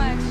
much.